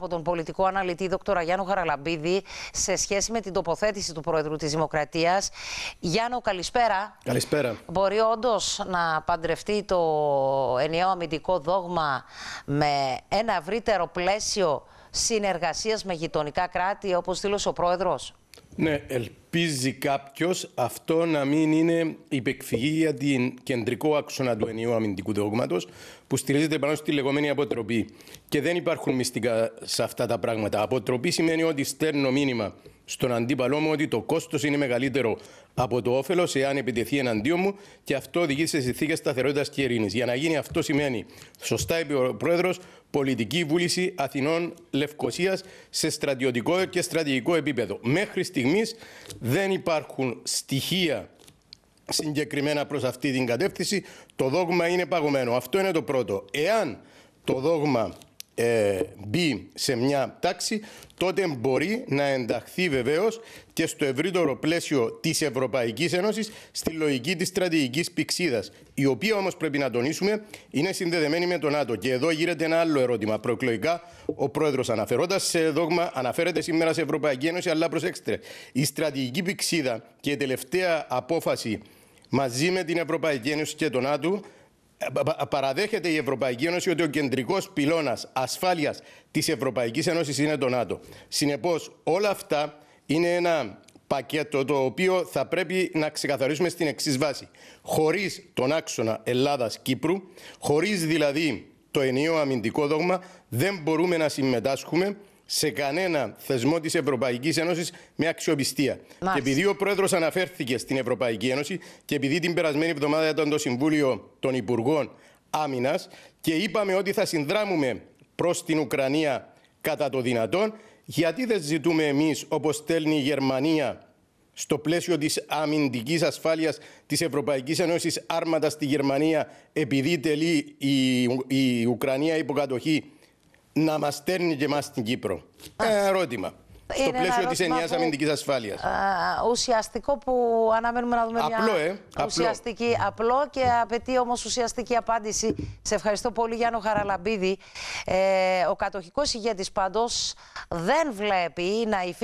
από τον πολιτικό αναλυτή Δ. Γιάννου Χαραλαμπίδη σε σχέση με την τοποθέτηση του Πρόεδρου της Δημοκρατίας. Γιάννο, καλησπέρα. Καλησπέρα. Μπορεί όντως να παντρευτεί το ενιαίο αμυντικό δόγμα με ένα ευρύτερο πλαίσιο συνεργασίας με γειτονικά κράτη, όπως δήλωσε ο Πρόεδρος; Ναι, ελπίζει κάποιος αυτό να μην είναι υπεκφυγή για την κεντρικό άξονα του ενιαίου αμυντικού δόγματος που στηρίζεται πάνω στη λεγόμενη αποτροπή. Και δεν υπάρχουν μυστικά σε αυτά τα πράγματα. Αποτροπή σημαίνει ότι στέλνω μήνυμα στον αντίπαλό μου ότι το κόστος είναι μεγαλύτερο από το όφελος εάν επιτεθεί εναντίον μου και αυτό οδηγεί σε συνθήκες σταθερότητας και ειρήνης. Για να γίνει αυτό σημαίνει, σωστά είπε ο Πρόεδρος, πολιτική βούληση Αθηνών Λευκοσία σε στρατιωτικό και στρατηγικό επίπεδο. Μέχρι στιγμής δεν υπάρχουν στοιχεία συγκεκριμένα προς αυτή την κατεύθυνση. Το δόγμα είναι παγωμένο. Αυτό είναι το πρώτο. Εάν το δόγμα ε, μπει σε μια τάξη, τότε μπορεί να ενταχθεί βεβαίως και στο ευρύτερο πλαίσιο της Ευρωπαϊκής Ένωσης στη λογική της στρατηγικής πηξίδας, η οποία όμως πρέπει να τονίσουμε είναι συνδεδεμένη με το ΝΑΤΟ. Και εδώ γύρεται ένα άλλο ερώτημα. Προεκλογικά, ο πρόεδρος αναφέροντα σε δόγμα, αναφέρεται σήμερα σε Ευρωπαϊκή Ένωση, αλλά προσέξτε, η στρατηγική πηξίδα και η τελευταία απόφαση μαζί με την Ευρωπαϊκή Ένωση και το ΝΑΤΟ παραδέχεται η Ευρωπαϊκή Ένωση ότι ο κεντρικός πυλώνας ασφάλειας της Ευρωπαϊκής Ένωσης είναι το ΝΑΤΟ. Συνεπώς, όλα αυτά είναι ένα πακέτο το οποίο θα πρέπει να ξεκαθαρίσουμε στην εξής βάση. Χωρίς τον άξονα Ελλάδα-Κύπρου, χωρίς δηλαδή το ενιαίο αμυντικό δόγμα, δεν μπορούμε να συμμετάσχουμε σε κανένα θεσμό της Ευρωπαϊκής Ένωσης με αξιοπιστία. Και επειδή ο πρόεδρος αναφέρθηκε στην Ευρωπαϊκή Ένωση και επειδή την περασμένη εβδομάδα ήταν το Συμβούλιο των Υπουργών Άμυνας και είπαμε ότι θα συνδράμουμε προς την Ουκρανία κατά το δυνατόν, γιατί δεν ζητούμε εμείς, όπως στέλνει η Γερμανία, στο πλαίσιο της αμυντικής ασφάλειας της Ευρωπαϊκής Ένωσης άρματα στη Γερμανία επειδή τελεί η, η Ουκρανία υποκατοχή να μας στέλνει και εμάς στην Κύπρο. Ένα ερώτημα. Στο πλαίσιο της ενιαίας αμυντικής ασφάλειας. Ουσιαστικό που αναμένουμε να δούμε απλό, μια ε, ουσιαστική, απλό. και απαιτεί όμως ουσιαστική απάντηση. Σε ευχαριστώ πολύ Γιάννο Χαραλαμπίδη. Ε, ο κατοχικός ηγέτης πάντως δεν βλέπει να υφίσταται